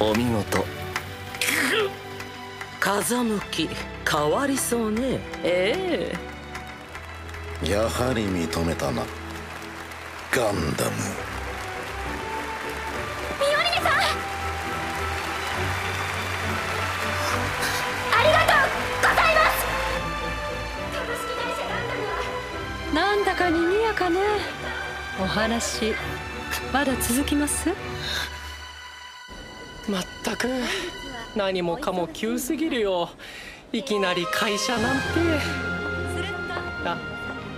お見事。風向き変わりそうね。ええ。やはり認めたな。ガンダム。ミオリネさん。ありがとうございます。株式会社ガンダムは。なんだか賑やかね。お話まだ続きます？まったく。何もかも急すぎるよ。いきなり会社なんて。あ。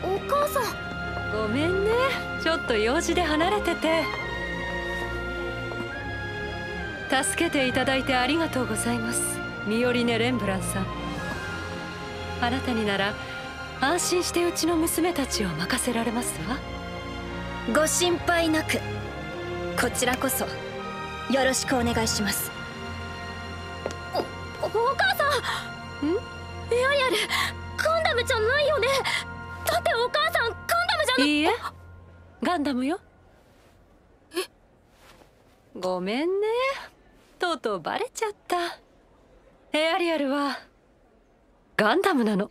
お母さん。ごめんね。ちょっと用事で離れてて。助けていただいてありがとうございます。ミオリネ・レンブランさん。あなたになら安心してうちの娘たちを任せられますわ。ご心配なくこちらこそよろしくお願いします。おお母さん！ん？エアリアルガンダムじゃないよね？だってお母さんガンダムじゃないいいえ。ガンダムよ。え？ごめんね。とうとうバレちゃった。エアリアルはガンダムなの